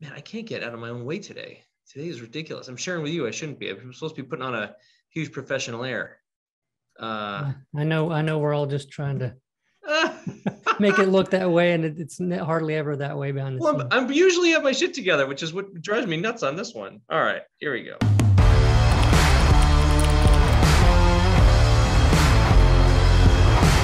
man, I can't get out of my own way today. Today is ridiculous. I'm sharing with you. I shouldn't be. I'm supposed to be putting on a huge professional air. Uh, I know. I know. We're all just trying to make it look that way, and it's hardly ever that way behind the well, I'm, I'm usually have my shit together, which is what drives me nuts on this one. All right, here we go.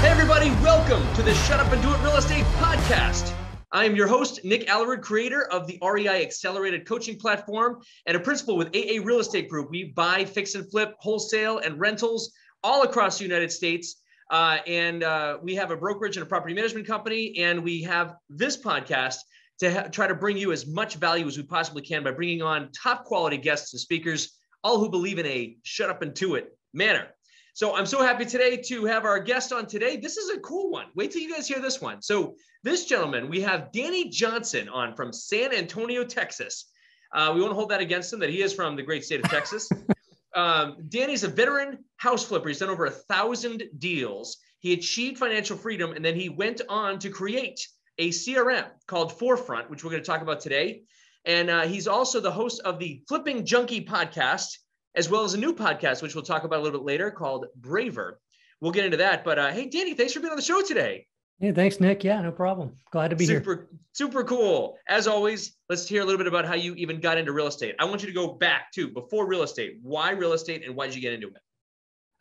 Hey, everybody, welcome to the Shut Up and Do It Real Estate Podcast. I am your host, Nick Aalerud, creator of the REI Accelerated Coaching Platform and a principal with AA Real Estate Group. We buy, fix, and flip wholesale and rentals all across the United States. Uh, and uh, we have a brokerage and a property management company. And we have this podcast to ha- try to bring you as much value as we possibly can by bringing on top quality guests and speakers, all who believe in a shut up and do it manner. So I'm so happy today to have our guest on today. This is a cool one. Wait till you guys hear this one. So this gentleman, we have Danny Johnson on from San Antonio, Texas. Uh, we won't hold that against him that he is from the great state of Texas. um, Danny's a veteran house flipper. He's done over a thousand deals. He achieved financial freedom, and then he went on to create a CRM called Forefront, which we're going to talk about today. And uh, he's also the host of the Flipping Junkie podcast as well as a new podcast, which we'll talk about a little bit later called Braver. We'll get into that. But uh, hey, Danny, thanks for being on the show today. Yeah, thanks, Nick. Yeah, no problem. Glad to be here. super, here. Super cool. As always, let's hear a little bit about how you even got into real estate. I want you to go back to before real estate. Why real estate and why did you get into it?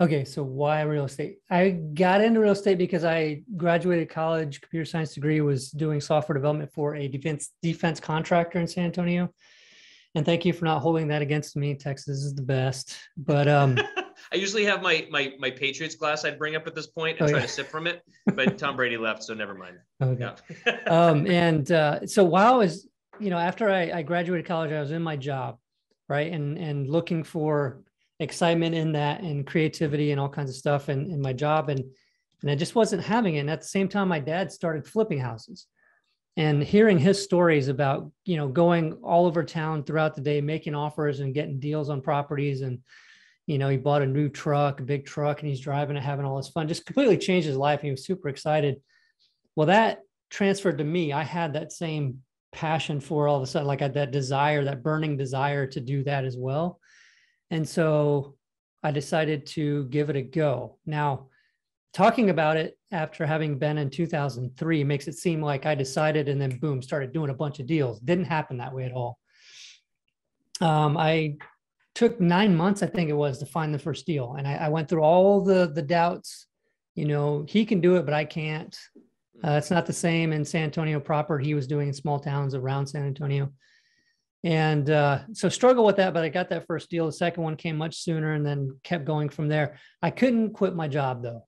Okay, so why real estate? I got into real estate because I graduated college, computer science degree, was doing software development for a defense defense contractor in San Antonio and thank you for not holding that against me. Texas is the best, but um, I usually have my my my Patriots glass I'd bring up at this point and oh, try yeah. to sip from it, but Tom Brady left, so never mind. Okay. Yeah. um, and uh, so while I was, you know, after I, I graduated college, I was in my job, right, and and looking for excitement in that and creativity and all kinds of stuff in, in my job and and I just wasn't having it. And at the same time, my dad started flipping houses and hearing his stories about you know going all over town throughout the day making offers and getting deals on properties. And you know he bought a new truck a big truck and he's driving it having all this fun. Just completely changed his life. He was super excited. Well that transferred to me. I had that same passion for all of a sudden like I had that desire that burning desire to do that as well. And so i decided to give it a go. Now talking about it after having been in 2003 makes it seem like I decided and then boom, started doing a bunch of deals. Didn't happen that way at all. Um, I took nine months, I think it was, to find the first deal, and I, I, went through all the the doubts. You know, he can do it, but I can't. Uh, it's not the same in San Antonio proper. He was doing in small towns around San Antonio, and uh, so struggle with that. But I got that first deal. The second one came much sooner, and then kept going from there. I couldn't quit my job though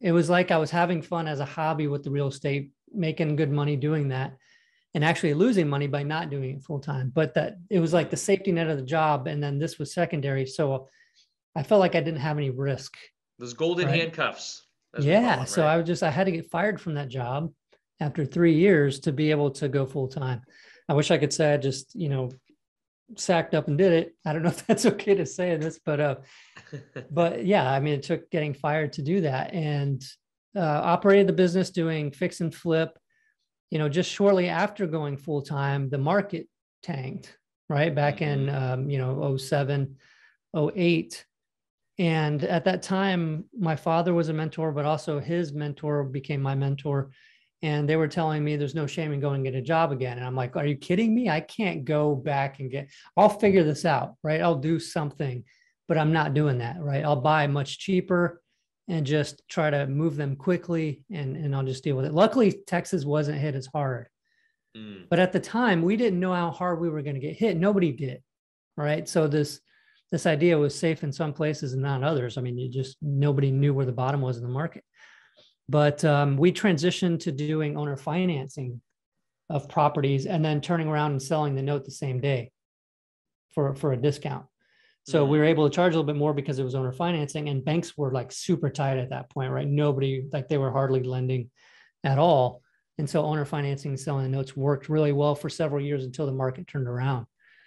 it was like I was having fun as a hobby with the real estate, making good money doing that, and actually losing money by not doing it full time. But that it was like the safety net of the job, and then this was secondary. So I felt like I didn't have any risk. Those golden right? handcuffs. Yeah. Them, so I was just I had to get fired from that job after three years to be able to go full time. I wish I could say I just you know sacked up and did it. I don't know if that's okay to say this, but uh, but yeah, I mean, it took getting fired to do that, and uh, operated the business doing fix and flip. You know, just shortly after going full time, the market tanked right back in mm-hmm. um, you know 07, 08. And at that time, my father was a mentor, but also his mentor became my mentor and they were telling me there's no shame in going and get a job again. And i'm like are you kidding me? I can't go back and get i'll figure this out right? I'll do something but i'm not doing that right? I'll buy much cheaper and just try to move them quickly and, and i'll just deal with it. Luckily texas wasn't hit as hard. Mm. but at the time we didn't know how hard we were going to get hit. Nobody did right? So this this idea was safe in some places and not others. I mean you just nobody knew where the bottom was in the market but um, we transitioned to doing owner financing of properties and then turning around and selling the note the same day for, for a discount. So mm-hmm. we were able to charge a little bit more because it was owner financing and banks were like super tight at that point, right? Nobody, like they were hardly lending at all. And so owner financing selling the notes worked really well for several years until the market turned around.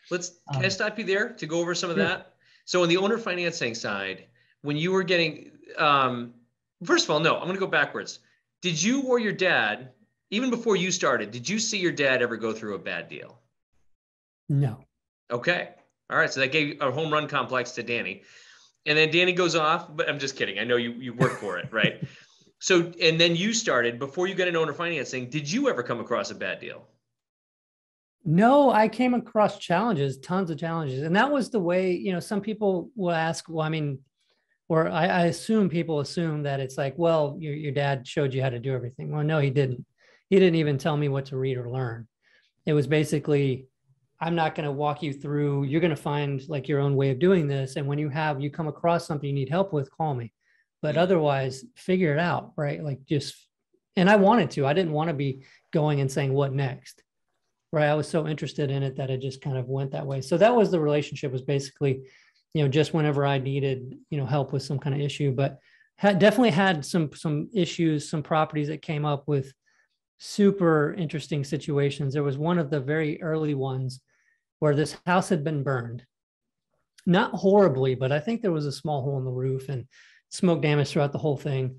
Let's, can um, I stop you there to go over some of yeah. that? So on the owner financing side, when you were getting, um, First of all, no, I'm going to go backwards. Did you or your dad, even before you started, did you see your dad ever go through a bad deal? No. Okay. All right. So that gave a home run complex to Danny. And then Danny goes off, but I'm just kidding. I know you you work for it, right? So and then you started before you got an owner financing. Did you ever come across a bad deal? No, I came across challenges, tons of challenges. And that was the way, you know, some people will ask, well, I mean, or I, I assume people assume that it's like, well, your, your dad showed you how to do everything. Well, no, he didn't. He didn't even tell me what to read or learn. It was basically, I'm not going to walk you through, you're going to find like your own way of doing this. And when you have, you come across something you need help with, call me. But otherwise, figure it out, right? Like just, and I wanted to, I didn't want to be going and saying, what next? right i was so interested in it that it just kind of went that way so that was the relationship was basically you know just whenever i needed you know help with some kind of issue but had definitely had some some issues some properties that came up with super interesting situations. There was one of the very early ones where this house had been burned. Not horribly but i think there was a small hole in the roof and smoke damage throughout the whole thing.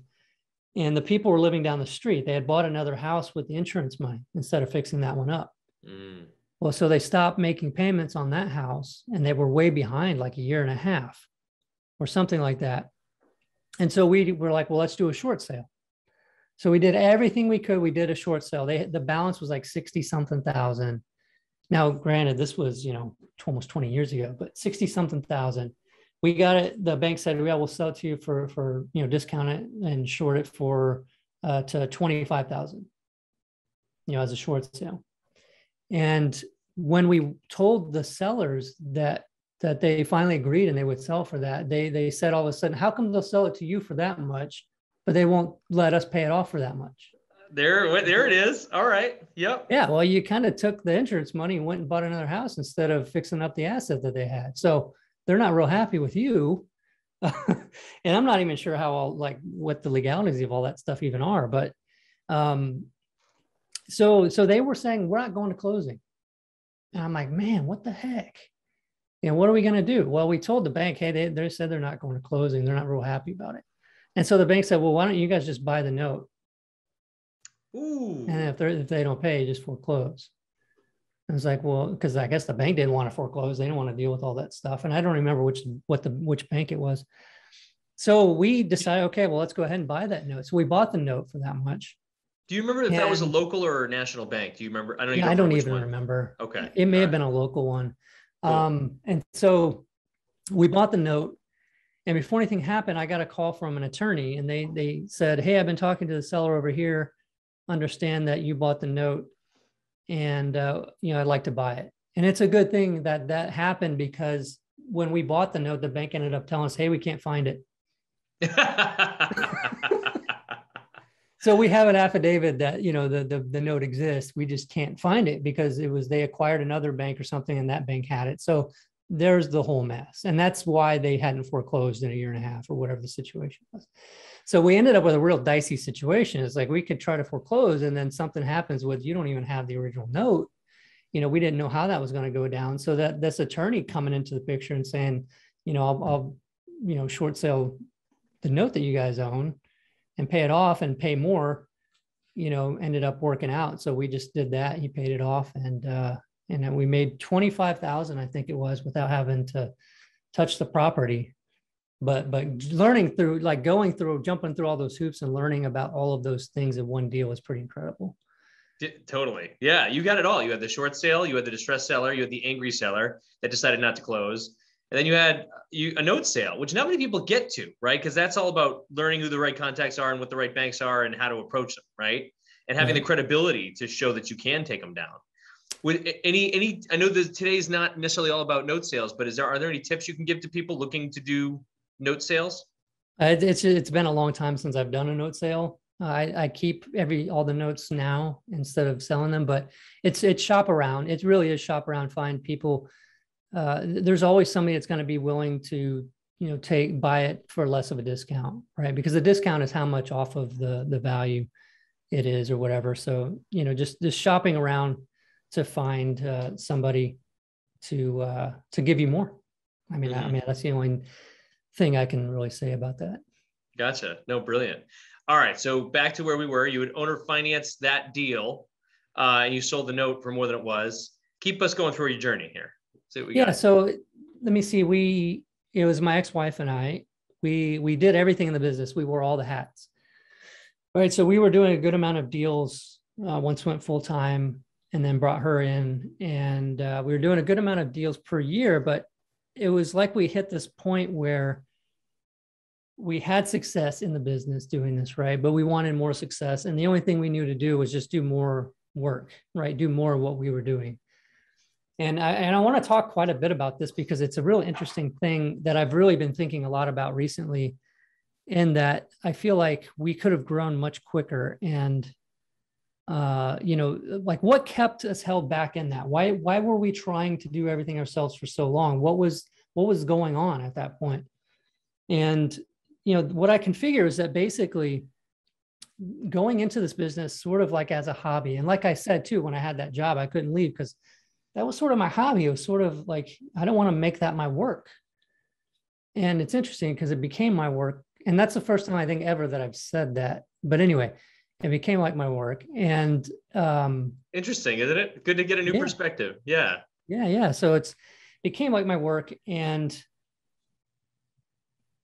And the people were living down the street. They had bought another house with the insurance money instead of fixing that one up. Mm. Well, so they stopped making payments on that house and they were way behind like a year and a half or something like that. And so we were like, well, let's do a short sale. So we did everything we could. We did a short sale. They the balance was like 60 something thousand. Now, granted, this was, you know, almost 20 years ago, but 60 something thousand. We got it. The bank said, yeah, we'll sell it to you for, for, you know, discount it and short it for, uh, to 25,000, you know, as a short sale. And when we told the sellers that that they finally agreed and they would sell for that, they they said all of a sudden, how come they'll sell it to you for that much, but they won't let us pay it off for that much? There, there it is. All right. Yep. Yeah. Well, you kind of took the insurance money and went and bought another house instead of fixing up the asset that they had. So they're not real happy with you. and I'm not even sure how all like what the legalities of all that stuff even are, but um, so so they were saying we're not going to closing and i'm like man what the heck and what are we going to do well we told the bank hey they, they said they're not going to closing they're not real happy about it and so the bank said well why don't you guys just buy the note Ooh. and if, they if they don't pay just foreclose I was like, well, because I guess the bank didn't want to foreclose. They didn't want to deal with all that stuff. And I don't remember which what the which bank it was. So we decided, okay, well, let's go ahead and buy that note. So we bought the note for that much. Do you remember if and, that was a local or a national bank? Do you remember? I don't. Yeah, I don't even one. remember. Okay. It may All have right. been a local one. Cool. Um, and so we bought the note, and before anything happened, I got a call from an attorney, and they they said, "Hey, I've been talking to the seller over here. Understand that you bought the note, and uh, you know I'd like to buy it." And it's a good thing that that happened because when we bought the note, the bank ended up telling us, "Hey, we can't find it." so we have an affidavit that you know the, the the note exists. We just can't find it because it was they acquired another bank or something and that bank had it. So there's the whole mess. And that's why they hadn't foreclosed in a year and a half or whatever the situation was. So we ended up with a real dicey situation. It's like we could try to foreclose and then something happens with you don't even have the original note. You know we didn't know how that was going to go down. So that this attorney coming into the picture and saying you know I'll, I'll you know short sale the note that you guys own and pay it off and pay more, you know, ended up working out. So we just did that. He paid it off and, uh, and then we made 25,000, I think it was without having to touch the property. But, but learning through, like going through, jumping through all those hoops and learning about all of those things in one deal was pretty incredible. Totally. Yeah. You got it all. You had the short sale, you had the distressed seller, you had the angry seller that decided not to close and then you had you, a note sale, which not many people get to, right? Because that's all about learning who the right contacts are and what the right banks are and how to approach them, right? And having the credibility to show that you can take them down. With any any, I know that today's not necessarily all about note sales, but is there are there any tips you can give to people looking to do note sales? Uh, it's it's been a long time since I've done a note sale. I, I keep every all the notes now instead of selling them, but it's it's shop around. It really is shop around. Find people uh, there's always somebody that's going to be willing to you know take buy it for less of a discount right? Because the discount is how much off of the the value it is or whatever. So you know just just shopping around to find uh, somebody to uh, to give you more. I mean mm-hmm. I, mean that's the only thing i can really say about that. Gotcha. No brilliant. All right so back to where we were. You would owner finance that deal uh, and you sold the note for more than it was. Keep us going through your journey here. Yeah. Got. So let me see. We it was my ex-wife and I. We we did everything in the business. We wore all the hats. Right. So we were doing a good amount of deals. Uh, once went full time and then brought her in, and uh, we were doing a good amount of deals per year. But it was like we hit this point where we had success in the business doing this, right? But we wanted more success. And the only thing we knew to do was just do more work, right? Do more of what we were doing. And I, and I want to talk quite a bit about this because it's a real interesting thing that I've really been thinking a lot about recently. In that I feel like we could have grown much quicker and uh, you know, like what kept us held back in that? Why why were we trying to do everything ourselves for so long? What was what was going on at that point? And you know, what I can figure is that basically going into this business sort of like as a hobby. And like I said too, when I had that job, I couldn't leave because that was sort of my hobby. It was sort of like I don't want to make that my work. And it's interesting because it became my work. And that's the first time I think ever that I've said that. But anyway, it became like my work. And um interesting, isn't it? Good to get a new yeah. perspective. Yeah. Yeah, yeah. So it's became like my work. And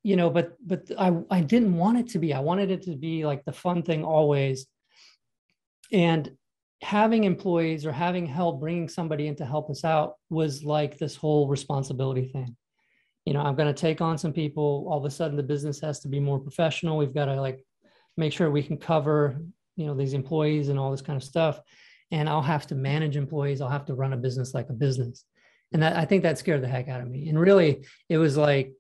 you know but but i i didn't want it to be i wanted it to be like the fun thing always and having employees or having help bringing somebody in to help us out was like this whole responsibility thing. You know i'm going to take on some people all of a sudden the business has to be more professional. We've got to like make sure we can cover you know these employees and all this kind of stuff. And i'll have to manage employees. I'll have to run a business like a business. And that, i think that scared the heck out of me. And really it was like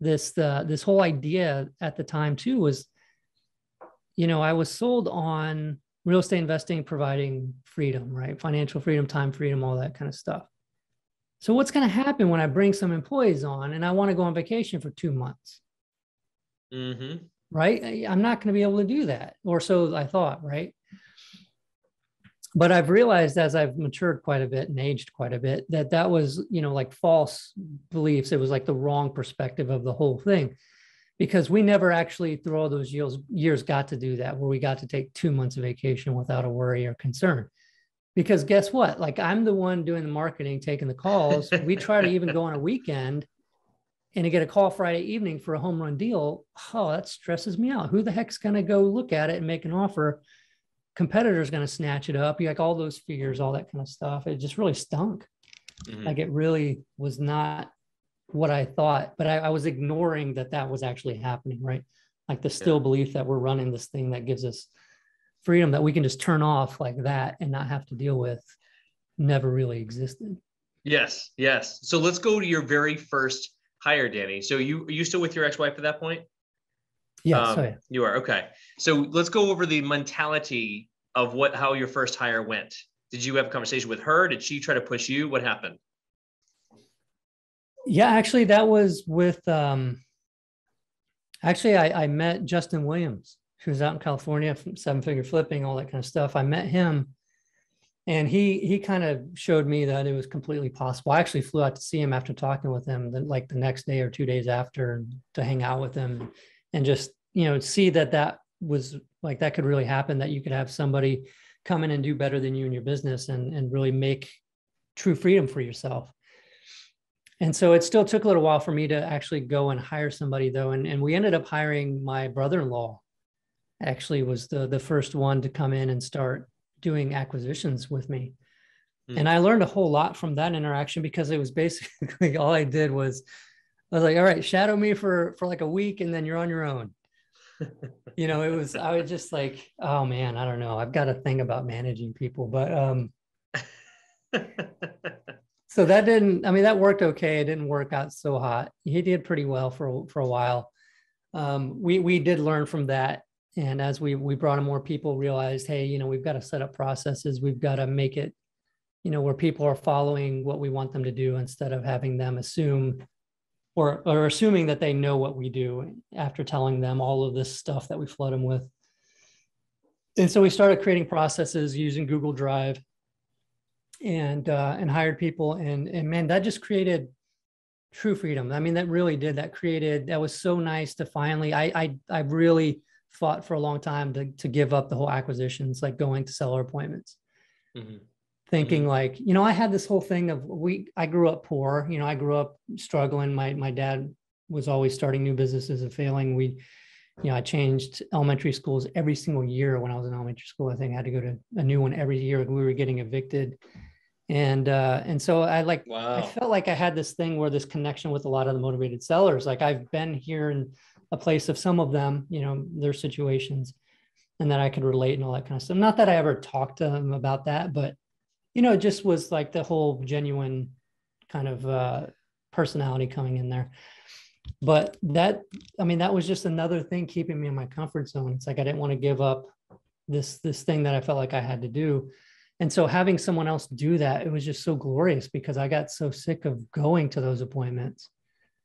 this the this whole idea at the time too was you know i was sold on real estate investing providing freedom right? Financial freedom time freedom all that kind of stuff. So what's going to happen when i bring some employees on and i want to go on vacation for two months? Mm-hmm. right? I'm not going to be able to do that or so i thought right? But I've realized as I've matured quite a bit and aged quite a bit that that was, you know, like false beliefs. It was like the wrong perspective of the whole thing because we never actually through all those years, years got to do that where we got to take two months of vacation without a worry or concern. Because guess what? Like I'm the one doing the marketing, taking the calls. we try to even go on a weekend and to get a call Friday evening for a home run deal. Oh, that stresses me out. Who the heck's going to go look at it and make an offer competitor's going to snatch it up. You like all those fears, all that kind of stuff. It just really stunk. Mm-hmm. Like it really was not what I thought, but I, I, was ignoring that that was actually happening, right? Like the still yeah. belief that we're running this thing that gives us freedom that we can just turn off like that and not have to deal with never really existed. Yes, yes. So let's go to your very first hire, Danny. So you are you still with your ex-wife at that point? Yes, um, yeah. you are okay. So let's go over the mentality of what how your first hire went. Did you have a conversation with her? Did she try to push you? What happened? Yeah, actually, that was with. Um, actually, I, I met Justin Williams, who's out in California, from seven figure flipping, all that kind of stuff. I met him, and he he kind of showed me that it was completely possible. I actually flew out to see him after talking with him, then like the next day or two days after, to hang out with him and just you know see that that was like that could really happen that you could have somebody come in and do better than you in your business and and really make true freedom for yourself and so it still took a little while for me to actually go and hire somebody though and, and we ended up hiring my brother-in-law actually was the the first one to come in and start doing acquisitions with me mm. and i learned a whole lot from that interaction because it was basically all i did was I was like, all right, shadow me for for like a week, and then you're on your own. you know, it was I was just like, oh man, I don't know. I've got a thing about managing people, but um, so that didn't. I mean, that worked okay. It didn't work out so hot. He did pretty well for for a while. Um, we we did learn from that, and as we we brought in more people, realized, hey, you know, we've got to set up processes. We've got to make it, you know, where people are following what we want them to do instead of having them assume or, or assuming that they know what we do after telling them all of this stuff that we flood them with. And so we started creating processes using Google Drive and uh, and hired people and and man that just created true freedom i mean that really did that created that was so nice to finally i i, I really fought for a long time to, to give up the whole acquisitions like going to seller appointments mm-hmm. thinking like, you know, I had this whole thing of we I grew up poor, you know, I grew up struggling. My my dad was always starting new businesses and failing. We, you know, I changed elementary schools every single year when I was in elementary school. I think I had to go to a new one every year. We were getting evicted. And uh, and so I like wow. I felt like I had this thing where this connection with a lot of the motivated sellers. Like I've been here in a place of some of them, you know, their situations and that I could relate and all that kind of stuff. Not that I ever talked to them about that, but you know, it just was like the whole genuine kind of uh, personality coming in there. But that, I mean, that was just another thing keeping me in my comfort zone. It's like I didn't want to give up this this thing that I felt like I had to do. And so having someone else do that, it was just so glorious because I got so sick of going to those appointments.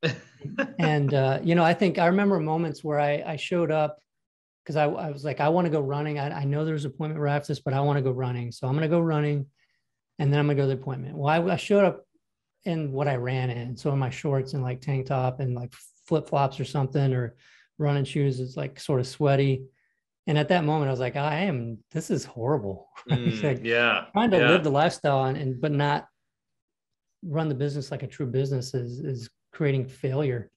and uh, you know, I think I remember moments where I, I showed up because I, I, was like, I want to go running. I, I know there's an appointment right after this, but I want to go running. So I'm going to go running and then I'm going to go to the appointment. Well, I, I, showed up in what I ran in. So in my shorts and like tank top and like flip flops or something or running shoes. It's like sort of sweaty. And at that moment, I was like, I am, this is horrible. Mm, like yeah. Trying to yeah. live the lifestyle and, and, but not run the business like a true business is, is creating failure.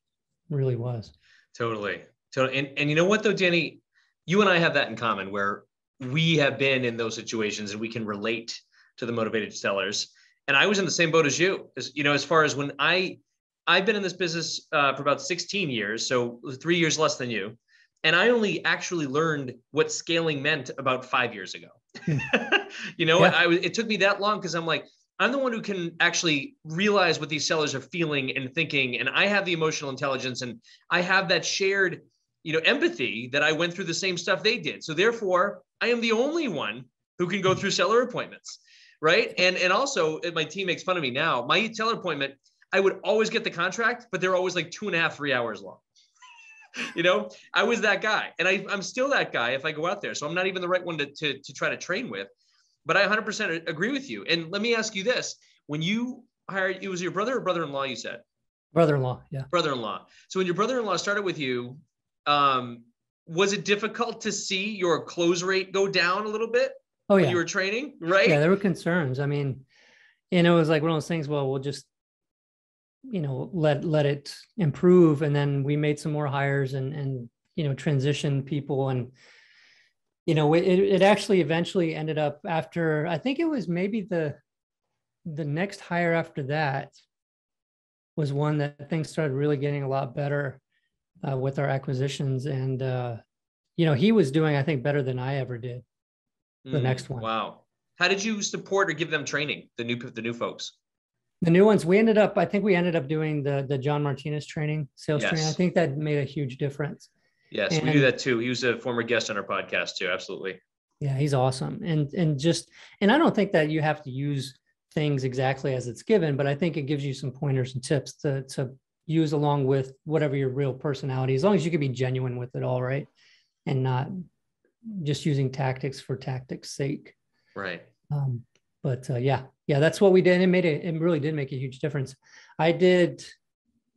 really was. Totally. Totally. And, and you know what though, Danny, you and I have that in common where we have been in those situations and we can relate to the motivated sellers. And I was in the same boat as you, as, you know, as far as when I, I've been in this business uh, for about 16 years, so three years less than you. And I only actually learned what scaling meant about five years ago. Hmm. you know, yeah. I, it took me that long because I'm like, I'm the one who can actually realize what these sellers are feeling and thinking. And I have the emotional intelligence and I have that shared you know, empathy that I went through the same stuff they did. So therefore, I am the only one who can go through seller appointments, right? And and also, my team makes fun of me now. My seller appointment, I would always get the contract, but they're always like two and a half, three hours long. you know, I was that guy, and I, I'm still that guy if I go out there. So I'm not even the right one to to, to try to train with. But I 100% agree with you. And let me ask you this: When you hired, it was your brother or brother-in-law? You said brother-in-law, yeah, brother-in-law. So when your brother-in-law started with you, um, was it difficult to see your close rate go down a little bit? Oh yeah, you were training, right? Yeah, there were concerns. I mean, and it was like one of those things. Well, we'll just you know let let it improve, and then we made some more hires and and you know transition people and you know it, it actually eventually ended up after i think it was maybe the the next hire after that was one that things started really getting a lot better uh, with our acquisitions, and uh, you know he was doing I think better than I ever did. The mm, next one. Wow. How did you support or give them training? The new the new folks. The new ones. We ended up. I think we ended up doing the the John Martinez training, sales yes. training. I think that made a huge difference. Yes, and, we do that too. He was a former guest on our podcast too. Absolutely. Yeah, he's awesome, and and just and I don't think that you have to use things exactly as it's given, but I think it gives you some pointers and tips to to use along with whatever your real personality, as long as you can be genuine with it all, right? And not just using tactics for tactics sake. Right. Um, but uh, yeah, yeah, that's what we did. It made it, it really did make a huge difference. I did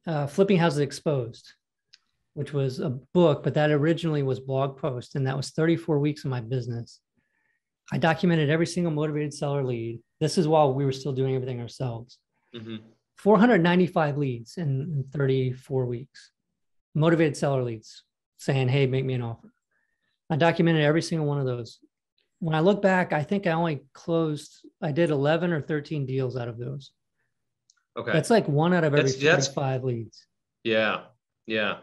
uh, Flipping Houses Exposed, which was a book, but that originally was blog post. And that was 34 weeks of my business. I documented every single motivated seller lead. This is while we were still doing everything ourselves. Mm-hmm. 495 leads in, in 34 weeks, motivated seller leads saying, Hey, make me an offer. I documented every single one of those. When I look back, I think I only closed, I did 11 or 13 deals out of those. Okay. That's like one out of every that's, five leads. Yeah. Yeah.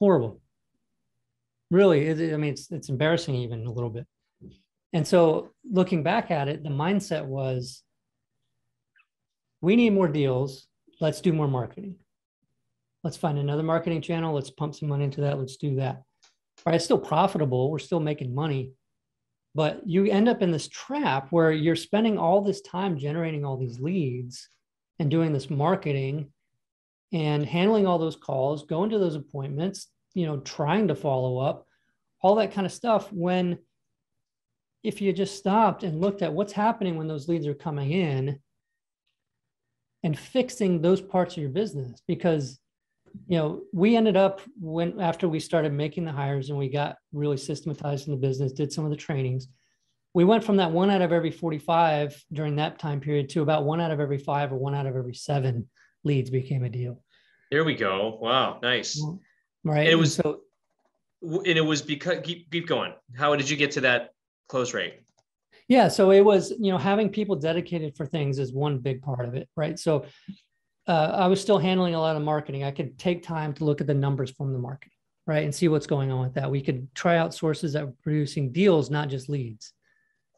Horrible. Really, it, I mean, it's, it's embarrassing even a little bit. And so looking back at it, the mindset was we need more deals let's do more marketing. Let's find another marketing channel. Let's pump some money into that. Let's do that. All right, it's still profitable. We're still making money. But you end up in this trap where you're spending all this time generating all these leads and doing this marketing and handling all those calls, going to those appointments, you know, trying to follow up, all that kind of stuff. When if you just stopped and looked at what's happening when those leads are coming in and fixing those parts of your business because you know we ended up when after we started making the hires and we got really systematized in the business did some of the trainings we went from that one out of every 45 during that time period to about one out of every five or one out of every seven leads became a deal. There we go. Wow, nice. Mm-hmm. Right. And it was so and it was because keep keep going. How did you get to that close rate? Yeah, so it was, you know, having people dedicated for things is one big part of it, right? So uh, I was still handling a lot of marketing. I could take time to look at the numbers from the marketing, right, and see what's going on with that. We could try out sources that were producing deals, not just leads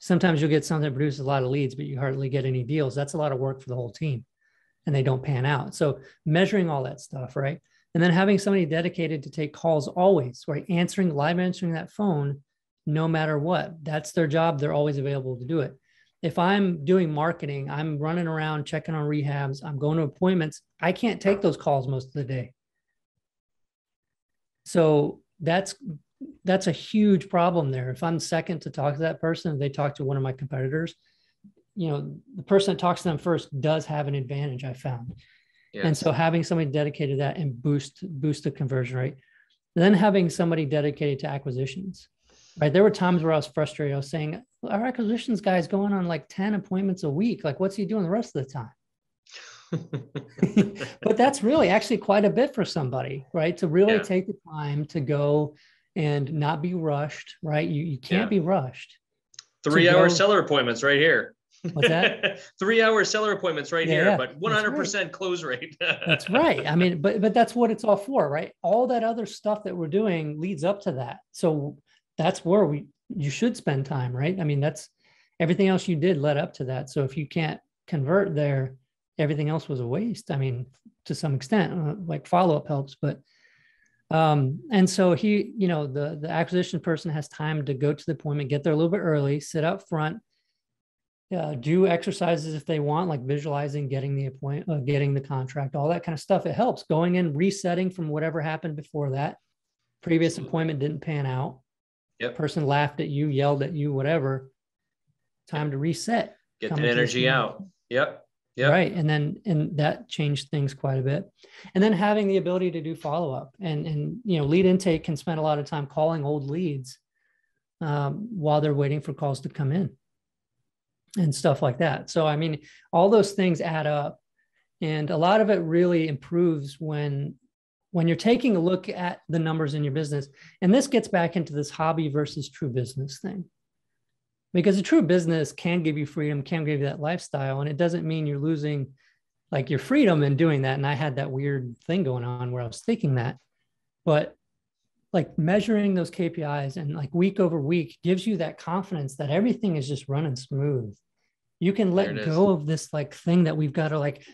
sometimes you'll get something that produces a lot of leads, but you hardly get any deals. That's a lot of work for the whole team and they don't pan out. So measuring all that stuff, right? And then having somebody dedicated to take calls always, right? Answering, live answering that phone no matter what. That's their job. They're always available to do it. If I'm doing marketing, I'm running around checking on rehabs, I'm going to appointments, I can't take those calls most of the day. So that's that's a huge problem there. If I'm second to talk to that person, they talk to one of my competitors, you know, the person that talks to them first does have an advantage. I found, yes. and so having somebody dedicated to that and boost boost the conversion rate. then having somebody dedicated to acquisitions, right? There were times where I was frustrated. I was saying, our acquisitions guy is going on like ten appointments a week. Like, what's he doing the rest of the time? but that's really actually quite a bit for somebody, right? To really yeah. take the time to go and not be rushed, right? You, you can't yeah. be rushed. Three hour go, seller appointments right here. What's that? Three hour seller appointments right yeah, here, but 100% right. close rate. that's right. I mean, but but that's what it's all for, right? All that other stuff that we're doing leads up to that. So that's where we you should spend time, right? I mean, that's everything else you did led up to that. So if you can't convert there, everything else was a waste. I mean, to some extent, uh, like follow up helps, but um, and so he, you know, the the acquisition person has time to go to the appointment, get there a little bit early, sit up front, uh, do exercises if they want, like visualizing, getting the appointment, uh, getting the contract, all that kind of stuff. It helps going in, resetting from whatever happened before that. Previous appointment didn't pan out. Yep. Person laughed at you, yelled at you, whatever. Time to reset. Get the energy out. Yep. Yeah. Right. And then and that changed things quite a bit. And then having the ability to do follow-up and and you know, lead intake can spend a lot of time calling old leads um, while they're waiting for calls to come in and stuff like that. So I mean, all those things add up. And a lot of it really improves when when you're taking a look at the numbers in your business. And this gets back into this hobby versus true business thing. Because a true business can give you freedom can give you that lifestyle and it doesn't mean you're losing like your freedom in doing that and i had that weird thing going on where i was thinking that. But like measuring those kpis and like week over week gives you that confidence that everything is just running smooth. You can let go of this like thing that we've got to like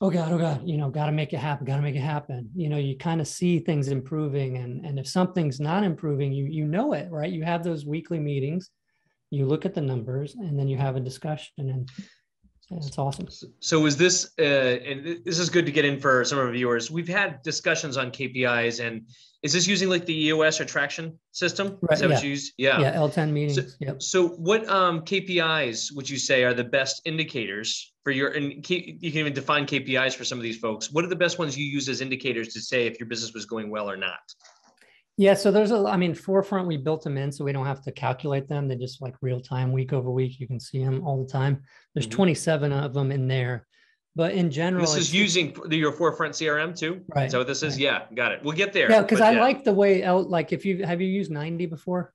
oh god oh god you know got to make it happen got to make it happen. You know you kind of see things improving and and if something's not improving you you know it right? You have those weekly meetings you look at the numbers and then you have a discussion and it's awesome. So is this, uh, and this is good to get in for some of our viewers. We've had discussions on KPIs, and is this using like the EOS or traction system? Right. Is that yeah. what you use? Yeah. Yeah. L10 meetings. So, yep. so what um, KPIs would you say are the best indicators for your, and you can even define KPIs for some of these folks. What are the best ones you use as indicators to say if your business was going well or not? Yeah, so there's a, I mean, Forefront, we built them in so we don't have to calculate them. They just like real time, week over week. You can see them all the time. There's mm-hmm. 27 of them in there. But in general, this is using your Forefront CRM too. Right. So this is, right. yeah, got it. We'll get there. Yeah, because I yeah. like the way, like, if you have you used 90 before?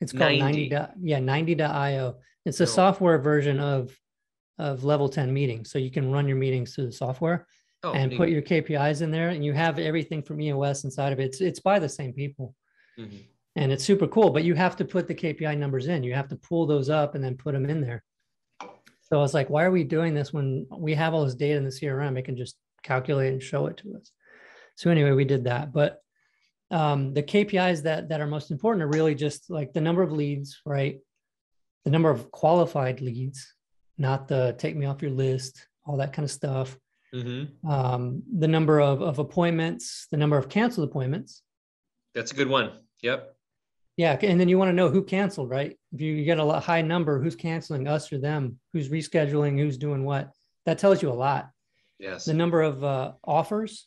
It's called 90. 90 yeah, 90.io. It's a software version of of level 10 meetings. So you can run your meetings through the software oh, and put your KPIs in there, and you have everything from EOS inside of it. It's it's by the same people, mm-hmm. and it's super cool. But you have to put the KPI numbers in. You have to pull those up and then put them in there. So I was like, why are we doing this when we have all this data in the CRM? It can just calculate and show it to us. So anyway, we did that. But um, the KPIs that that are most important are really just like the number of leads, right? The number of qualified leads, not the take me off your list, all that kind of stuff mm-hmm. um, the number of, of appointments, the number of canceled appointments. That's a good one. Yep. Yeah. And then you want to know who canceled, right? If you get a high number, who's canceling us or them, who's rescheduling, who's doing what, that tells you a lot. Yes. The number of uh, offers.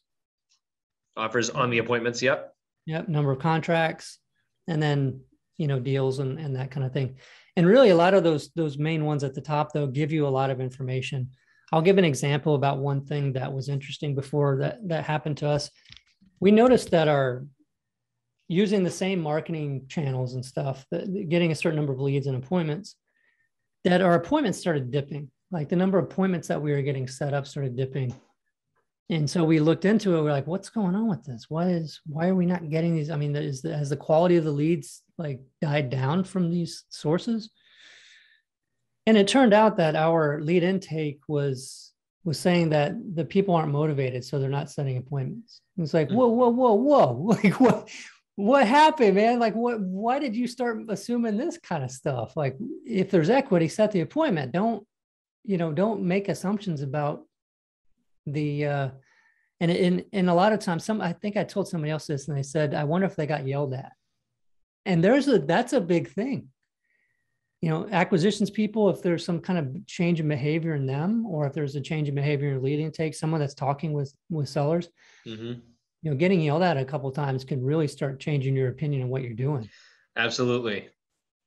Offers on the appointments. Yep. Yep. Number of contracts and then, you know, deals and, and that kind of thing. and really a lot of those those main ones at the top though give you a lot of information i'll give an example about one thing that was interesting before that that happened to us. We noticed that our using the same marketing channels and stuff that getting a certain number of leads and appointments that our appointments started dipping. Like the number of appointments that we were getting set up started dipping. And so we looked into it we're like what's going on with this? Why is why are we not getting these? I mean is the, has the quality of the leads like died down from these sources and it turned out that our lead intake was was saying that the people aren't motivated so they're not setting appointments. It's like hmm. whoa whoa whoa whoa. Like what what happened man? Like what why did you start assuming this kind of stuff? Like if there's equity set the appointment. Don't you know don't make assumptions about the uh and in in a lot of times some i think i told somebody else this and they said i wonder if they got yelled at. And there's a that's a big thing you know acquisitions people if there's some kind of change in behavior in them or if there's a change in behavior in leading take someone that's talking with with sellers mm-hmm. you know getting yelled at a couple times can really start changing your opinion on what you're doing. Absolutely.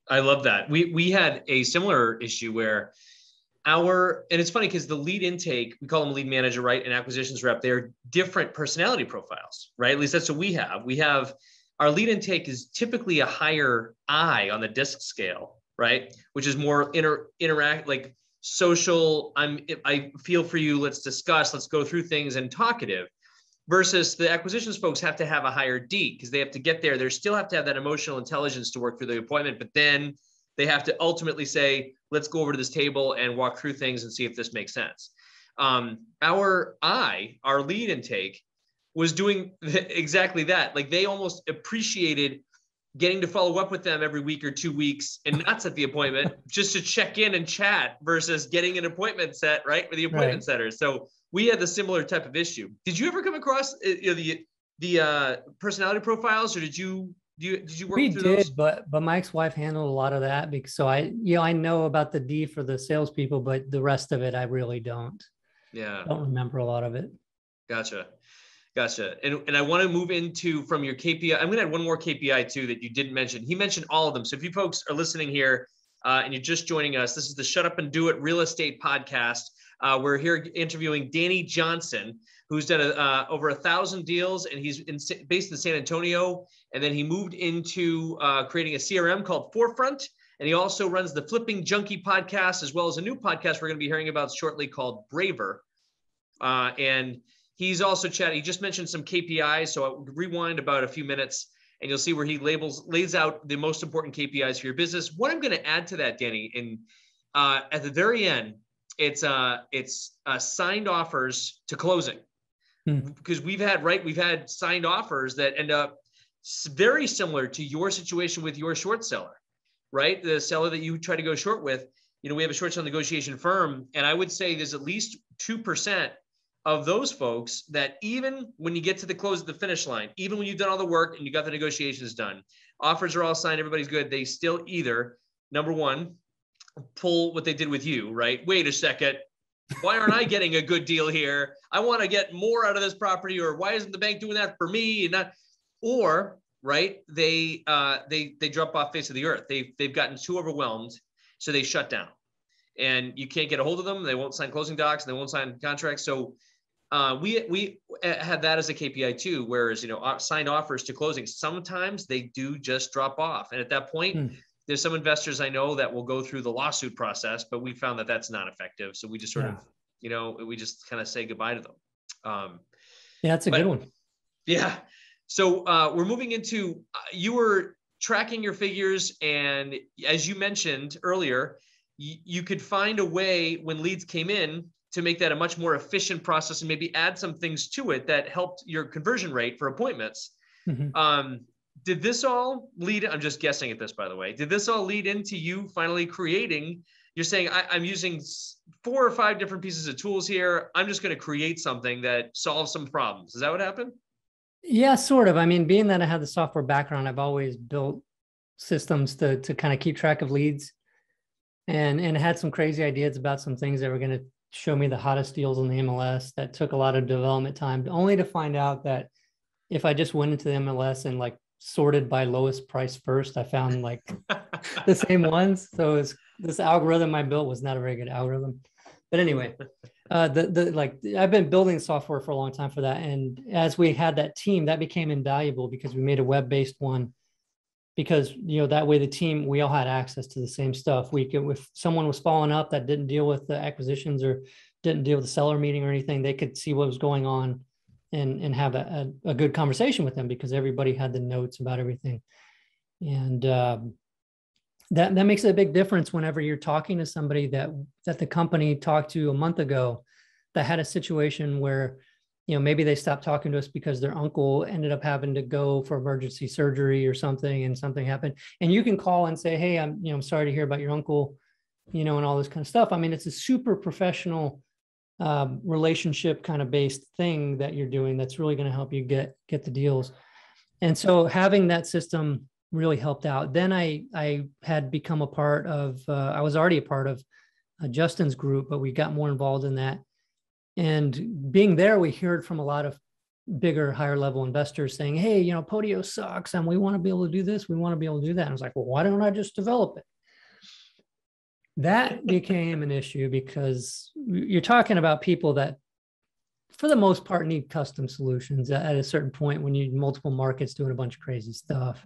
I love that. We we had a similar issue where our and it's funny because the lead intake we call them lead manager right and acquisitions rep they're different personality profiles right? At least that's what we have. We have our lead intake is typically a higher i on the disc scale right which is more inter interact like social i'm i feel for you let's discuss let's go through things and talkative versus the acquisitions folks have to have a higher d because they have to get there they still have to have that emotional intelligence to work through the appointment but then they have to ultimately say, let's go over to this table and walk through things and see if this makes sense. Um, our I, our lead intake, was doing exactly that. Like they almost appreciated getting to follow up with them every week or two weeks and not set the appointment just to check in and chat versus getting an appointment set right with the appointment right. setters. So we had the similar type of issue. Did you ever come across uh, you know, the the uh, personality profiles, or did you do you did you work we did, those? but but Mike's wife handled a lot of that because so I you know I know about the D for the salespeople, but the rest of it I really don't. Yeah, I don't remember a lot of it. Gotcha, gotcha. And and I want to move into from your KPI. I'm going to add one more KPI too that you didn't mention. He mentioned all of them. So if you folks are listening here uh, and you're just joining us, this is the Shut Up and Do It Real Estate Podcast. Uh, we're here interviewing Danny Johnson who's done a, uh, over a thousand deals, and he's in, based in San Antonio. And then he moved into uh, creating a CRM called Forefront. And he also runs the Flipping Junkie podcast, as well as a new podcast we're going to be hearing about shortly called Braver. Uh, and he's also chatting. He just mentioned some KPIs, so I'll rewind about a few minutes, and you'll see where he labels lays out the most important KPIs for your business. What I'm going to add to that, Danny, in uh, at the very end, it's uh, it's uh, signed offers to closing. Hmm. because we've had right we've had signed offers that end up very similar to your situation with your short seller right the seller that you try to go short with you know we have a short sale negotiation firm and i would say there's at least 2% of those folks that even when you get to the close of the finish line even when you've done all the work and you got the negotiations done offers are all signed everybody's good they still either number one pull what they did with you right wait a second why aren't I getting a good deal here? I want to get more out of this property, or why isn't the bank doing that for me? And not, or right, they uh, they they drop off face of the earth. They they've gotten too overwhelmed, so they shut down, and you can't get a hold of them. They won't sign closing docs, and they won't sign contracts. So uh, we we had that as a KPI too. Whereas you know signed offers to closing, sometimes they do just drop off, and at that point. Hmm there's some investors I know that will go through the lawsuit process, but we found that that's not effective. So we just sort yeah. of, you know, we just kind of say goodbye to them. Um, yeah, that's a but, good one. Yeah. So uh, we're moving into, uh, you were tracking your figures. And as you mentioned earlier, you could find a way when leads came in to make that a much more efficient process and maybe add some things to it that helped your conversion rate for appointments. Mm-hmm. Um, did this all lead i'm just guessing at this by the way did this all lead into you finally creating you're saying I, am using four or five different pieces of tools here i'm just going to create something that solves some problems is that what happened yeah sort of i mean being that i have the software background i've always built systems to to kind of keep track of leads and and had some crazy ideas about some things that were going to show me the hottest deals in the mls that took a lot of development time only to find out that if I just went into the MLS and like sorted by lowest price first. I found like the same ones. So it's this algorithm I built was not a very good algorithm. But anyway, uh, the the like I've been building software for a long time for that, and as we had that team, that became invaluable because we made a web based one. Because you know that way the team we all had access to the same stuff. We could if someone was following up that didn't deal with the acquisitions or didn't deal with the seller meeting or anything, they could see what was going on and and have a, a, a good conversation with them because everybody had the notes about everything. And um, that that makes a big difference whenever you're talking to somebody that that the company talked to a month ago that had a situation where you know maybe they stopped talking to us because their uncle ended up having to go for emergency surgery or something and something happened and you can call and say hey i'm you know i'm sorry to hear about your uncle you know and all this kind of stuff i mean it's a super professional um, relationship kind of based thing that you're doing that's really going to help you get get the deals and so having that system really helped out. Then I I had become a part of uh, I was already a part of uh, Justin's group, but we got more involved in that. And being there, we heard from a lot of bigger, higher level investors saying, "Hey, you know, Podio sucks, and we want to be able to do this. We want to be able to do that." And I was like, "Well, why don't I just develop it?" That became an issue because you're talking about people that for the most part need custom solutions at a certain point when you need multiple markets doing a bunch of crazy stuff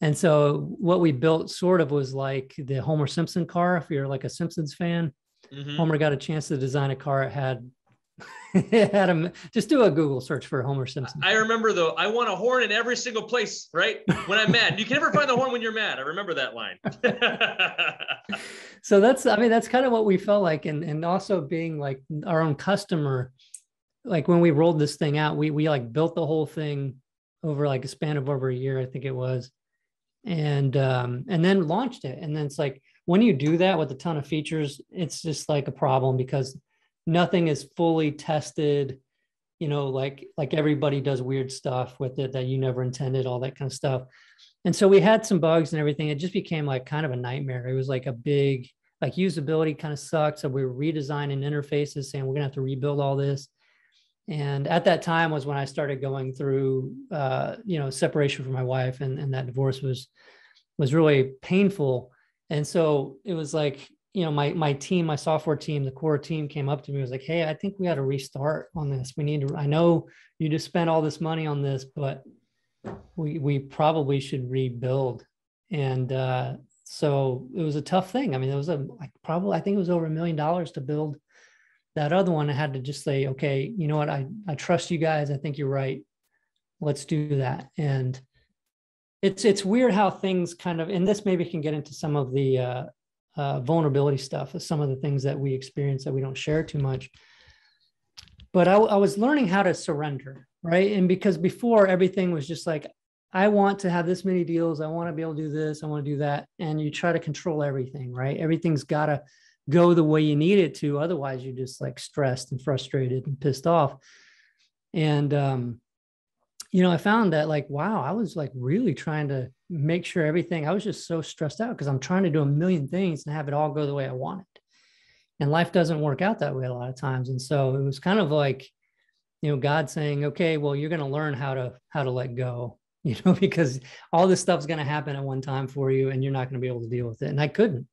and so what we built sort of was like the Homer Simpson car. If you're like a Simpsons fan, mm-hmm. Homer got a chance to design a car. It had it had him just do a Google search for Homer Simpson. I remember though, I want a horn in every single place, right? When I'm mad. You can never find the horn when you're mad. I remember that line. so that's I mean, that's kind of what we felt like. And and also being like our own customer, like when we rolled this thing out, we we like built the whole thing over like a span of over a year, I think it was and um, and then launched it. And then it's like when you do that with a ton of features, it's just like a problem because nothing is fully tested. You know, like like everybody does weird stuff with it that you never intended, all that kind of stuff. And so we had some bugs and everything. It just became like kind of a nightmare. It was like a big like usability kind of sucked. So we were redesigning interfaces, saying we're gonna have to rebuild all this and at that time was when i started going through uh, you know separation from my wife and, and that divorce was was really painful and so it was like you know my my team my software team the core team came up to me was like hey i think we got to restart on this we need to i know you just spent all this money on this but we we probably should rebuild and uh, so it was a tough thing i mean it was a like probably i think it was over a million dollars to build that other one, I had to just say, okay, you know what? I, I trust you guys. I think you're right. Let's do that. And it's, it's weird how things kind of, and this maybe can get into some of the uh, uh, vulnerability stuff, some of the things that we experience that we don't share too much. But I, I was learning how to surrender, right? And because before everything was just like, I want to have this many deals. I want to be able to do this. I want to do that. And you try to control everything, right? Everything's got to go the way you need it to. Otherwise, you're just like stressed and frustrated and pissed off. And, um, you know, I found that like, wow, I was like really trying to make sure everything, I was just so stressed out because I'm trying to do a million things and have it all go the way I want it. And life doesn't work out that way a lot of times. And so it was kind of like, you know, God saying, okay, well, you're going to learn how to, how to let go, you know, because all this stuff's going to happen at one time for you and you're not going to be able to deal with it. And I couldn't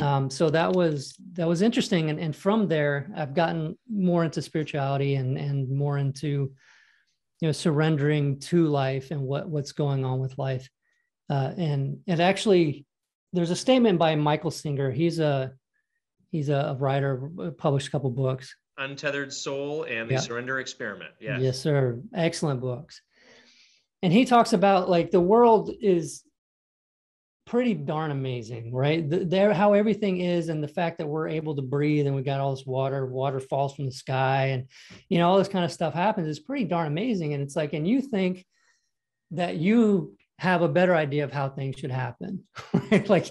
um, so that was that was interesting and, and from there i've gotten more into spirituality and and more into you know surrendering to life and what what's going on with life. Uh, and it actually there's a statement by michael singer. He's a he's a writer published a couple books. Untethered soul and the yeah. surrender experiment. Yeah yes sir. Excellent books. And he talks about like the world is pretty darn amazing, right? The, there, how everything is, and the fact that we're able to breathe, and we got all this water, water falls from the sky, and you know all this kind of stuff happens. is pretty darn amazing, and it's like, and you think that you have a better idea of how things should happen, right? like,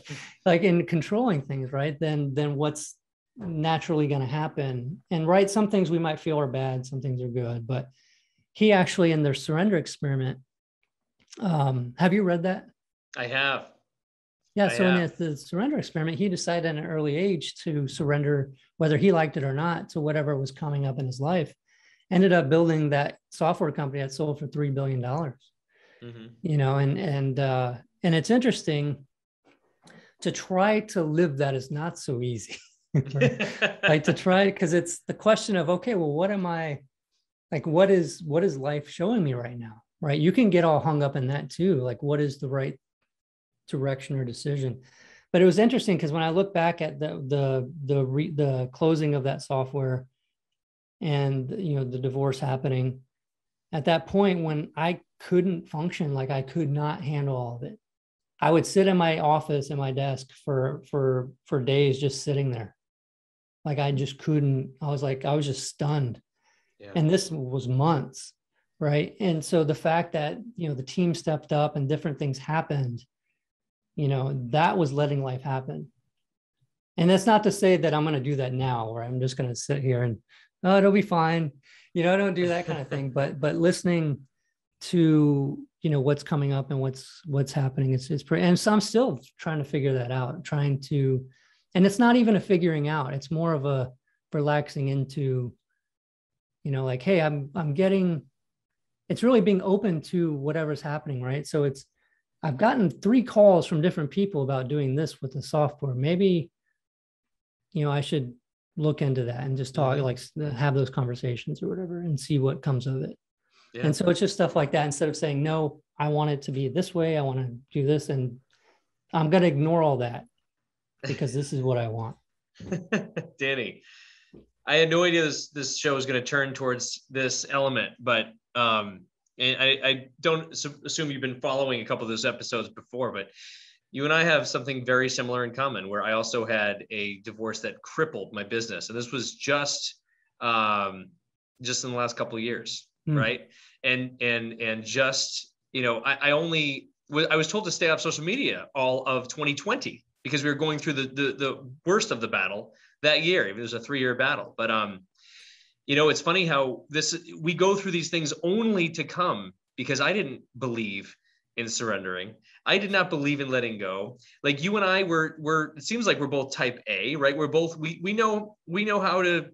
like in controlling things, right? Then, then what's naturally going to happen. And right, some things we might feel are bad, some things are good, but he actually in their surrender experiment. Um, have you read that? I have. Yeah. So in the, the surrender experiment, he decided at an early age to surrender, whether he liked it or not, to whatever was coming up in his life. Ended up building that software company that sold for $3 billion. mm-hmm. you know, and, and, uh, and it's interesting to try to live that is not so easy. like to try because it's the question of okay well what am i like what is what is life showing me right now right you can get all hung up in that too like what is the right direction or decision but it was interesting because when i look back at the the the re, the closing of that software and you know the divorce happening at that point when i couldn't function like i could not handle all of it i would sit in my office in my desk for for for days just sitting there like I just couldn't, I was like, I was just stunned. Yeah. And this was months. Right. And so the fact that, you know, the team stepped up and different things happened, you know, that was letting life happen. And that's not to say that I'm going to do that now, or I'm just going to sit here and, oh, it'll be fine. You know, I don't do that kind of thing. But, but listening to, you know, what's coming up and what's, what's happening, it's, it's pretty, and so I'm still trying to figure that out, trying to, and it's not even a figuring out it's more of a relaxing into you know like hey i'm i'm getting it's really being open to whatever's happening right so it's i've gotten three calls from different people about doing this with the software maybe you know i should look into that and just talk mm-hmm. like have those conversations or whatever and see what comes of it yeah. and so it's just stuff like that instead of saying no i want it to be this way i want to do this and i'm going to ignore all that because this is what I want. Danny, I had no idea this this show was going to turn towards this element, but um, and I, I don't assume you've been following a couple of those episodes before, but you and I have something very similar in common. Where I also had a divorce that crippled my business, and this was just um, just in the last couple of years, mm. right? And and and just you know, I, I only I was told to stay off social media all of 2020 because we were going through the, the, the worst of the battle that year. It was a three year battle, but um, you know, it's funny how this we go through these things only to come because I didn't believe in surrendering. I did not believe in letting go. Like you and I were were it seems like we're both type A, right? We're both we we know we know how to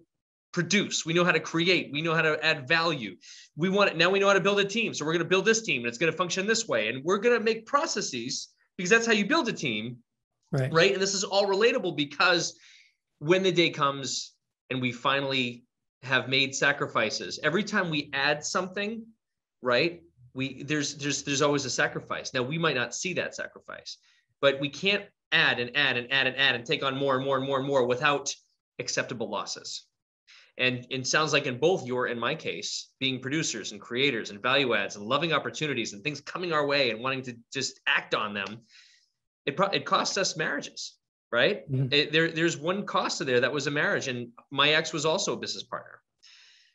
produce. We know how to create. We know how to add value. We want it now we know how to build a team. So we're going to build this team and it's going to function this way and we're going to make processes because that's how you build a team Right. Right. And this is all relatable because when the day comes and we finally have made sacrifices, every time we add something, right? We there's there's there's always a sacrifice. Now we might not see that sacrifice, but we can't add and add and add and add and take on more and more and more and more without acceptable losses. And it sounds like in both your and my case, being producers and creators and value adds and loving opportunities and things coming our way and wanting to just act on them it pro- it costs us marriages, right? Mm-hmm. It, there there's one cost of there that was a marriage, and my ex was also a business partner.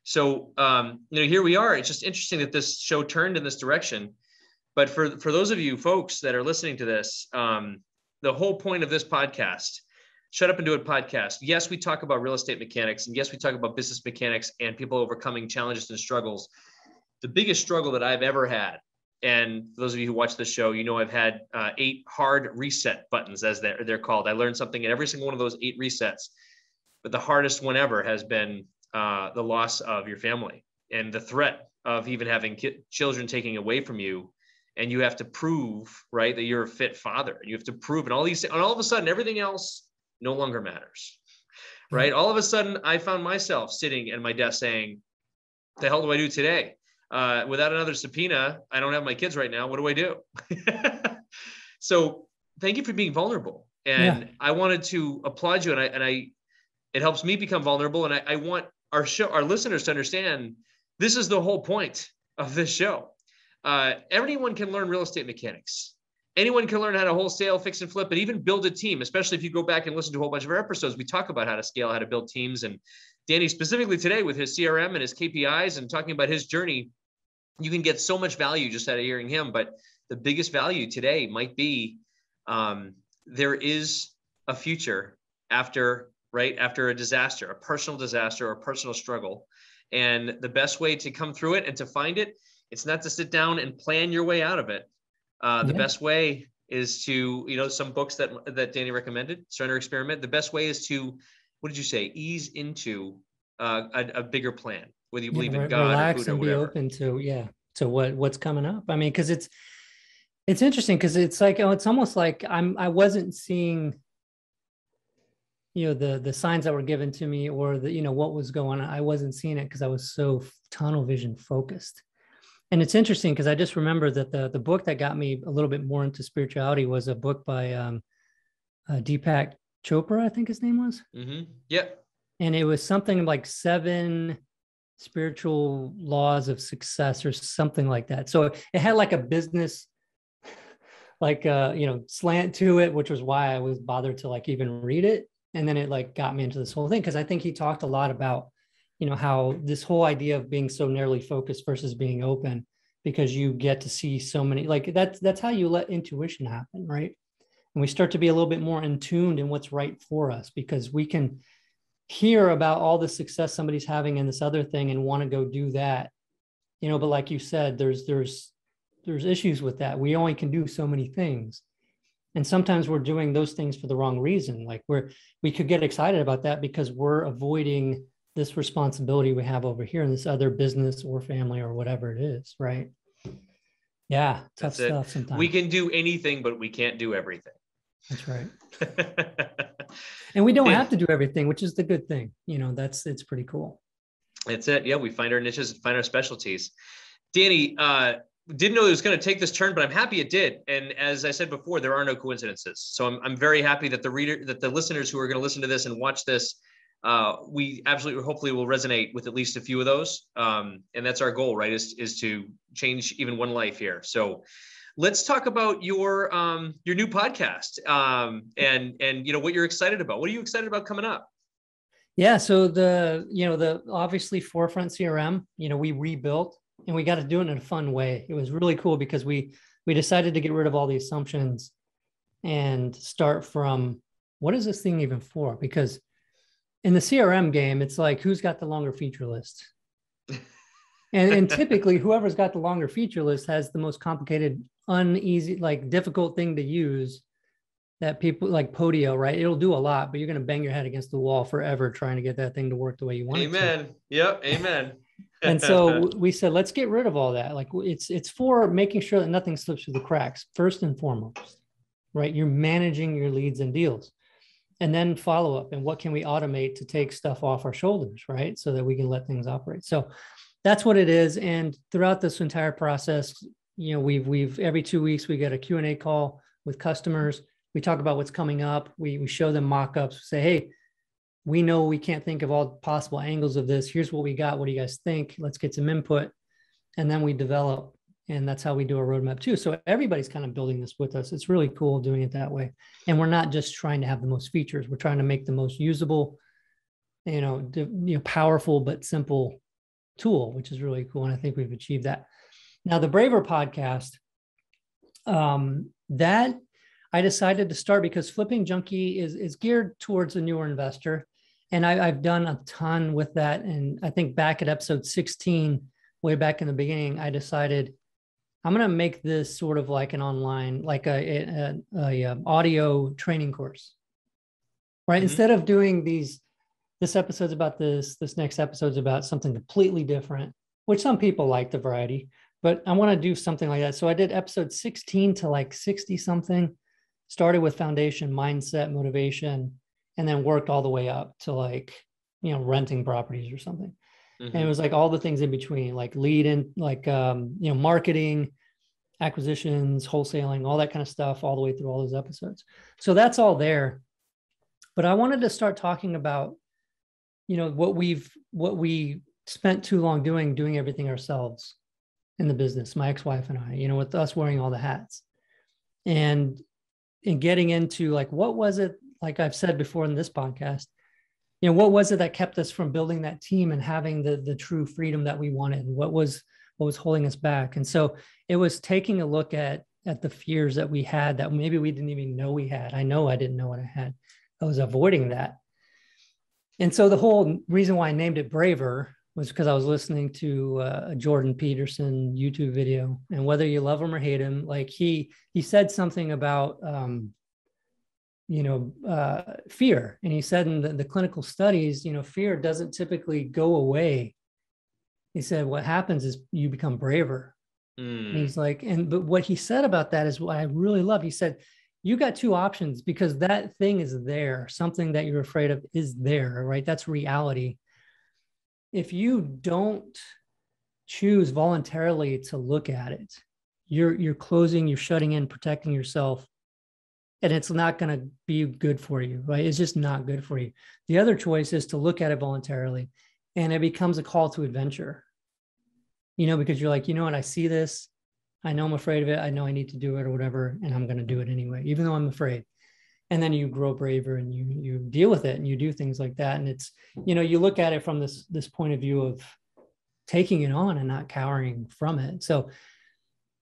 So um, you know, here we are. It's just interesting that this show turned in this direction. But for for those of you folks that are listening to this, um, the whole point of this podcast, Shut Up and Do It podcast. Yes, we talk about real estate mechanics, and yes, we talk about business mechanics and people overcoming challenges and struggles. The biggest struggle that I've ever had and those of you who watch the show, you know I've had uh, eight hard reset buttons, as they're, they're called. I learned something in every single one of those eight resets. But the hardest one ever has been uh, the loss of your family and the threat of even having ki- children taking away from you. And you have to prove, right, that you're a fit father. And you have to prove, and all these, and all of a sudden, everything else no longer matters, right? All of a sudden, I found myself sitting at my desk saying, "The hell do I do today?" Uh, without another subpoena, I don't have my kids right now. What do I do? so thank you for being vulnerable. And yeah. I wanted to applaud you. And I, and I, it helps me become vulnerable. And I, I want our show, our listeners to understand this is the whole point of this show. Uh, everyone can learn real estate mechanics. Anyone can learn how to wholesale, fix and flip, and even build a team. Especially if you go back and listen to a whole bunch of our episodes, we talk about how to scale, how to build teams. And Danny specifically today with his CRM and his KPIs and talking about his journey you can get so much value just out of hearing him. But the biggest value today might be um, there is a future after right after a disaster, a personal disaster or a personal struggle. And the best way to come through it and to find it, it's not to sit down and plan your way out of it. Uh, the yeah. best way is to, you know, some books that that Danny recommended, Surrender Experiment. The best way is to, what did you say, ease into uh, a, a bigger plan whether you believe yeah, in God relax or and be open to yeah to what what's coming up. I mean, because it's it's interesting because it's like oh, it's almost like I'm I wasn't seeing you know the the signs that were given to me or the you know what was going on. I wasn't seeing it because i was so tunnel vision focused. And it's interesting because i just remember that the the book that got me a little bit more into spirituality was a book by um uh, deepak chopra i think his name was. Mm-hmm. yeah and it was something like seven spiritual laws of success or something like that. So it had like a business like uh you know slant to it which was why i was bothered to like even read it. And then it like got me into this whole thing because i think he talked a lot about you know how this whole idea of being so narrowly focused versus being open because you get to see so many like that's that's how you let intuition happen right? And we start to be a little bit more in tuned in what's right for us because we can hear about all the success somebody's having in this other thing and want to go do that. You know but like you said there's there's there's issues with that. We only can do so many things. And sometimes we're doing those things for the wrong reason. Like we're we could get excited about that because we're avoiding this responsibility we have over here in this other business or family or whatever it is right? Yeah tough that's stuff it. sometimes. we can do anything but we can't do everything that's right and we don't have to do everything which is the good thing you know that's it's pretty cool that's it yeah we find our niches and find our specialties danny uh didn't know it was going to take this turn, but I'm happy it did. And as I said before, there are no coincidences. So I'm, I'm very happy that the reader, that the listeners who are going to listen to this and watch this, uh, we absolutely, hopefully, will resonate with at least a few of those. Um, and that's our goal, right? Is is to change even one life here. So let's talk about your um, your new podcast um, and and you know what you're excited about. What are you excited about coming up? Yeah, so the you know the obviously forefront CRM, you know, we rebuilt and we got to do it in a fun way. It was really cool because we we decided to get rid of all the assumptions and start from what is this thing even for? Because in the CRM game, it's like who's got the longer feature list? and, and typically whoever's got the longer feature list has the most complicated, uneasy, like difficult thing to use that people like Podio, right? It'll do a lot, but you're going to bang your head against the wall forever trying to get that thing to work the way you want amen. it to. Yep. Amen and so we said let's get rid of all that like it's it's for making sure that nothing slips through the cracks first and foremost right you're managing your leads and deals and then follow up and what can we automate to take stuff off our shoulders right so that we can let things operate so that's what it is and throughout this entire process you know we've we've every two weeks we get a q&a call with customers we talk about what's coming up we, we show them mock-ups say hey we know we can't think of all possible angles of this. Here's what we got. What do you guys think? Let's get some input. And then we develop. And that's how we do our roadmap too. So everybody's kind of building this with us. It's really cool doing it that way. And we're not just trying to have the most features. We're trying to make the most usable, you know, you know, powerful but simple tool, which is really cool. And I think we've achieved that. Now the Braver podcast, um, that I decided to start because Flipping Junkie is is geared towards a newer investor and I, have done a ton with that. And I think back at episode 16, way back in the beginning, I decided I'm going to make this sort of like an online, like a, a, a, a um, audio training course, right? Mm-hmm. Instead of doing these, this episode's about this, this next episode's about something completely different, which some people like the variety, but I want to do something like that. So I did episode 16 to like 60 something, started with foundation, mindset, motivation, and then worked all the way up to like you know renting properties or something mm-hmm. and it mm-hmm. was like all the things in between like lead in like um you know marketing acquisitions wholesaling all that kind of stuff all the way through all those episodes so that's all there but i wanted to start talking about you know what we've what we spent too long doing doing everything ourselves in the business my ex-wife and i you know with us wearing all the hats and in getting into like what was it like I've said before in this podcast, you know, what was it that kept us from building that team and having the the true freedom that we wanted? What was what was holding us back? And so it was taking a look at at the fears that we had that maybe we didn't even know we had. I know I didn't know what I had. I was avoiding that. And so the whole reason why I named it Braver was because I was listening to uh, a Jordan Peterson YouTube video, and whether you love him or hate him, like he he said something about um, you know, uh, fear. And he said in the, the clinical studies, you know, fear doesn't typically go away. He said what happens is you become braver Mm. And he's like, and but what he said about that is what I really love. He said, you got two options because that thing is there. Something that you're afraid of is there, right? That's reality. If you don't choose voluntarily to look at it, you're you're closing, you're shutting in, protecting yourself, and it's not going to be good for you, right? It's just not good for you. The other choice is to look at it voluntarily, and it becomes a call to adventure. You know, because you're like, you know what, I see this, I know I'm afraid of it. I know I need to do it or whatever, and I'm going to do it anyway, even though I'm afraid. And then you grow braver and you you deal with it and you do things like that. And it's you know you look at it from this this point of view of taking it on and not cowering from it. So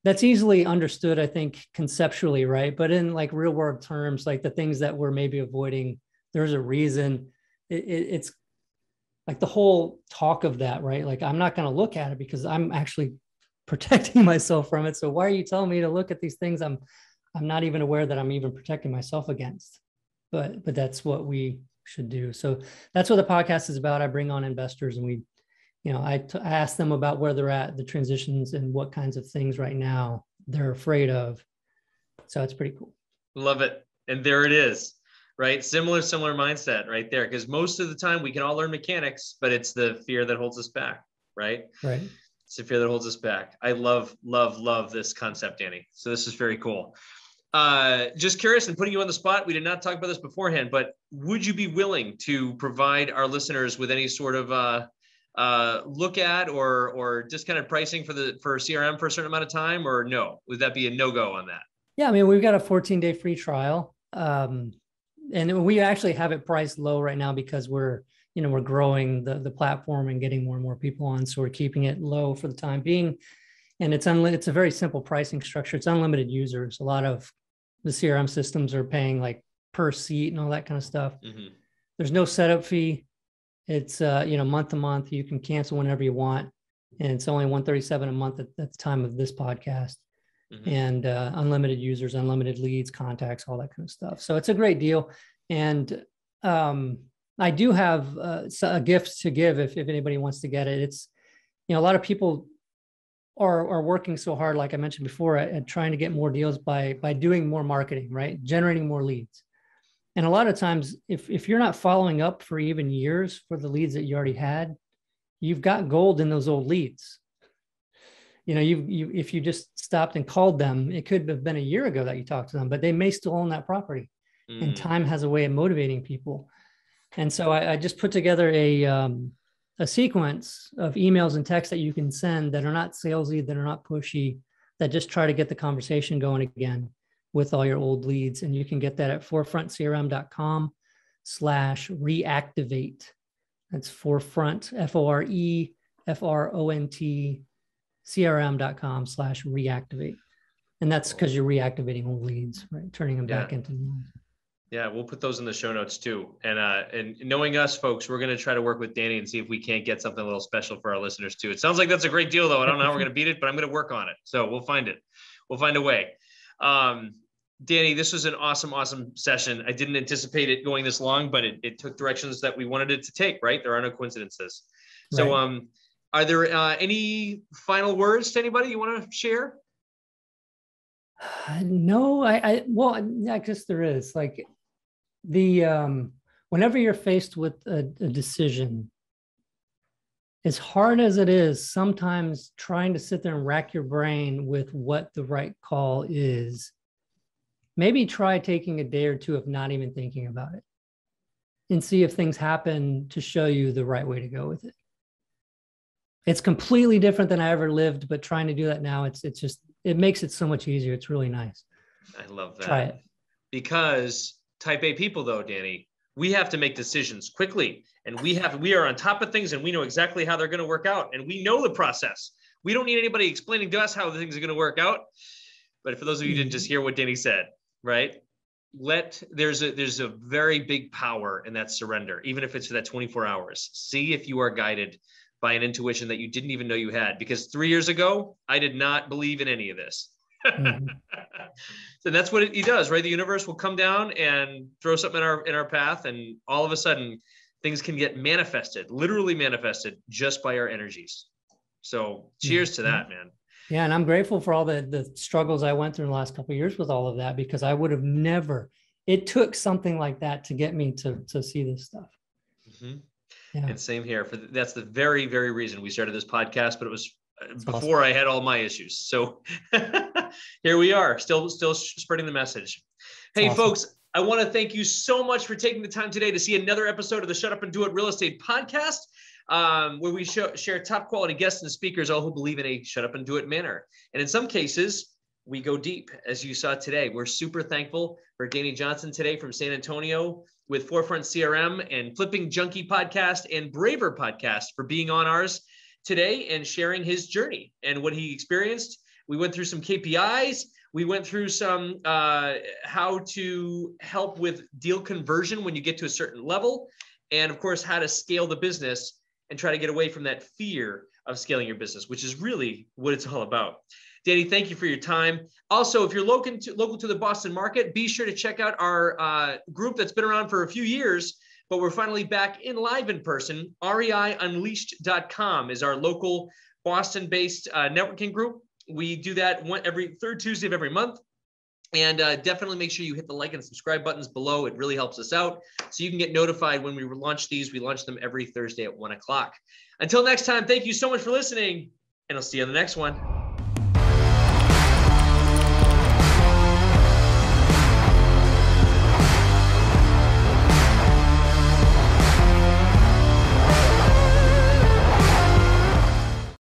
that's easily understood, I think, conceptually, right? But in like real world terms, like the things that we're maybe avoiding, there's a reason. It, it, it's like the whole talk of that, right? Like I'm not going to look at it because I'm actually protecting myself from it. So why are you telling me to look at these things I'm I'm not even aware that I'm even protecting myself against? But but that's what we should do. So that's what the podcast is about. I bring on investors and we, you know, I, t- I ask them about where they're at, the transitions, and what kinds of things right now they're afraid of. So it's pretty cool. Love it. And there it is right? Similar, similar mindset right there. Because most of the time we can all learn mechanics, but it's the fear that holds us back, right? Right. It's the fear that holds us back. I love, love, love this concept, Danny. So this is very cool. Uh, just curious and putting you on the spot. We did not talk about this beforehand, but would you be willing to provide our listeners with any sort of uh, uh, look at or or discounted pricing for the for CRM for a certain amount of time, or no? Would that be a no go on that? Yeah, I mean we've got a 14 day free trial, um, and we actually have it priced low right now because we're you know we're growing the the platform and getting more and more people on so we're keeping it low for the time being. And it's unli- it's a very simple pricing structure. It's unlimited users. A lot of the crm systems are paying like per seat and all that kind of stuff. Mm-hmm. there's no setup fee. It's uh you know month to month you can cancel whenever you want and it's only 137 a month at, at the time of this podcast mm-hmm. and uh, unlimited users unlimited leads contacts all that kind of stuff so it's a great deal and um I do have uh, a gift to give if, if anybody wants to get it. It's, you know, a lot of people are, are working so hard, like I mentioned before, at, at trying to get more deals by, by doing more marketing, right? Generating more leads. And a lot of times, if, if you're not following up for even years for the leads that you already had, you've got gold in those old leads. You know, you, you if you just stopped and called them, it could have been a year ago that you talked to them, but they may still own that property. Mm. And time has a way of motivating people. And so I, I just put together a um, a sequence of emails and texts that you can send that are not salesy, that are not pushy, that just try to get the conversation going again with all your old leads. And you can get that at forefrontcrm.com slash reactivate. That's forefront, F-O-R-E, F-R-O-N-T, crm.com slash reactivate. And that's because you're reactivating old leads, right? Turning them yeah. back into new yeah, we'll put those in the show notes too. And uh, and knowing us, folks, we're going to try to work with Danny and see if we can't get something a little special for our listeners too. It sounds like that's a great deal, though. I don't know how we're going to beat it, but I'm going to work on it. So we'll find it. We'll find a way. Um, Danny, this was an awesome, awesome session. I didn't anticipate it going this long, but it, it took directions that we wanted it to take. Right? There are no coincidences. So, right. um, are there uh, any final words to anybody you want to share? No, I, I well, I guess there is. Like, the um, whenever you're faced with a, a decision, as hard as it is, sometimes trying to sit there and rack your brain with what the right call is, maybe try taking a day or two of not even thinking about it and see if things happen to show you the right way to go with it. It's completely different than I ever lived, but trying to do that now, it's it's just it makes it so much easier. It's really nice. I love that. Try it. Because type A people though, Danny, we have to make decisions quickly and we have we are on top of things and we know exactly how they're going to work out and we know the process. We don't need anybody explaining to us how the things are going to work out. But for those of you who didn't mm-hmm. just hear what Danny said, right? Let there's a there's a very big power in that surrender, even if it's for that 24 hours. See if you are guided by an intuition that you didn't even know you had. Because three years ago, I did not believe in any of this mm-hmm. so that's what he does, right? The universe will come down and throw something in our in our path, and all of a sudden, things can get manifested, literally manifested, just by our energies. So, cheers mm-hmm. to that, man. Yeah, and I'm grateful for all the the struggles I went through in the last couple years with all of that because I would have never. It took something like that to get me to to see this stuff. Mm-hmm. Yeah. And same here. For that's the very very reason we started this podcast, but it was uh, that's before awesome. I had all my issues. So here we are, still still spreading the message. Hey, awesome. folks, I want to thank you so much for taking the time today to see another episode of the Shut Up and Do It Real Estate podcast, um, where we show, share top quality guests and speakers, all who believe in a shut up and do it manner. And in some cases, we go deep, as you saw today. We're super thankful for Danny Johnson today from San Antonio with Forefront CRM and Flipping Junkie podcast and Braver podcast for being on ours today and sharing his journey and what he experienced. We went through some KPIs we went through some uh, how to help with deal conversion when you get to a certain level, and of course, how to scale the business and try to get away from that fear of scaling your business, which is really what it's all about. Danny, thank you for your time. Also, if you're local to, local to the Boston market, be sure to check out our uh, group that's been around for a few years, but we're finally back in live in person. REIUnleashed.com is our local Boston based uh, networking group. We do that one every third Tuesday of every month. And uh, definitely make sure you hit the like and subscribe buttons below. It really helps us out. So you can get notified when we launch these. We launch them every Thursday at one o'clock. Until next time, thank you so much for listening, and I'll see you on the next one.